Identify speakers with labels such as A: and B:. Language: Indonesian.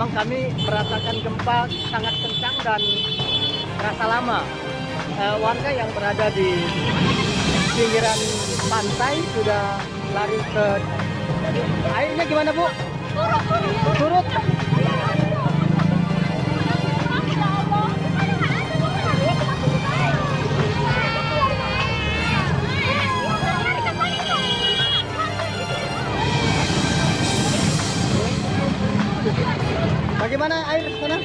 A: memang kami merasakan gempa sangat kencang dan terasa lama. Eh, warga yang berada di pinggiran pantai sudah lari ke airnya gimana bu? Surut. gimana air sana?